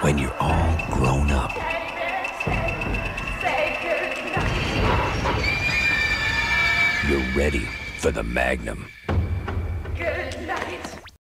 when you're all grown up. You're ready for the Magnum.